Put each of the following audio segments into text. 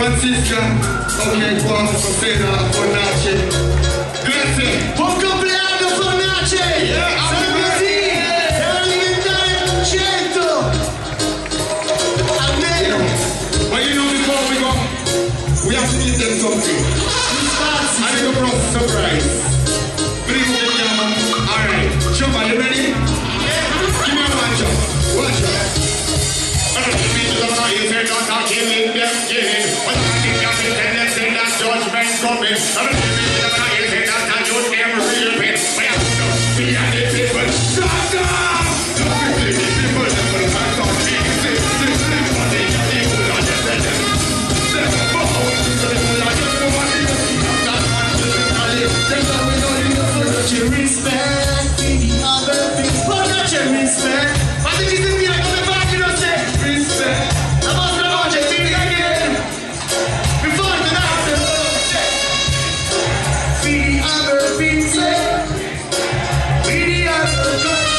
Franziska. Ok, qua stasera Fornace. Grazie. Buon we have to give them something. Gli spazi! I need a pro surprise. Primo che chiama. Alright. Chumba, you ready?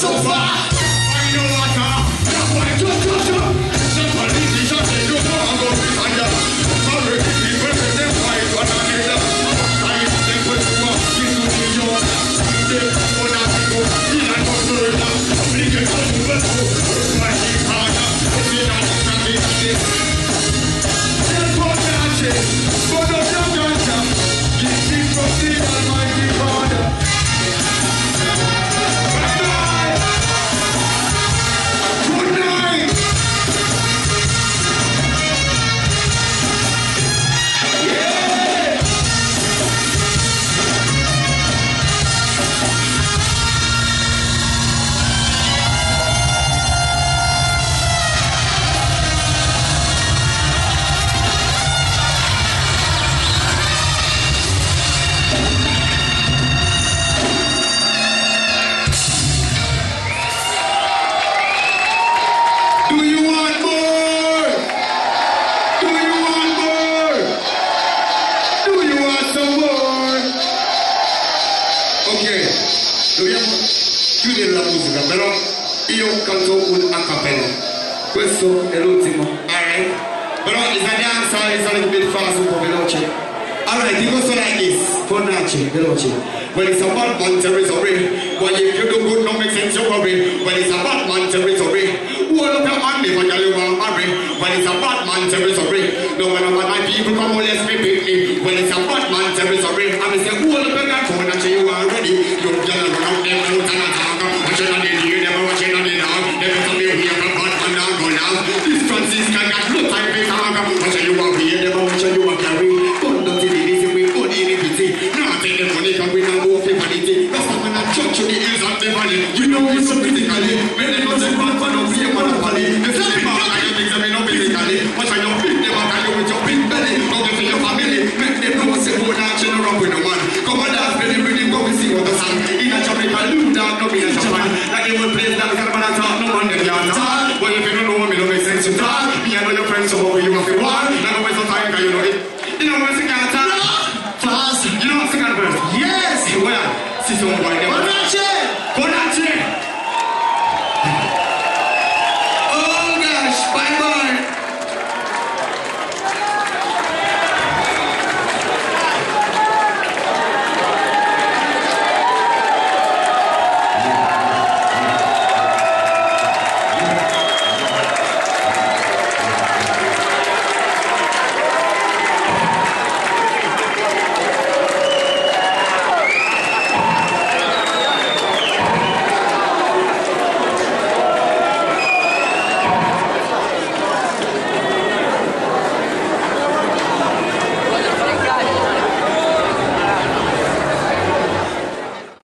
street, them Ok, dobbiamo chiudere la musica, però io canto un a cappella. Questo è l'ultimo, alright? Però is a dance or is a little fast, un po' veloce. Alright, it goes like this. Fornace, veloce. When it's a bad man territory, when if you do good, no make sense, you worry. When it's a bad man territory, hold up your if I tell you want marry. When it's a bad man territory, no when my people come you are here, never watching you are carry. Gun down to the easy, we put in the pity. Now take the money, come we now go for vanity. That's not when I jump to the hills and the valley. You know it's so critically. When they don't say bad man, don't fear monopoly. They say me back, I don't think they You know what's the kind? Fast. You know what's the kind verse? Yes. Well, see someone right there.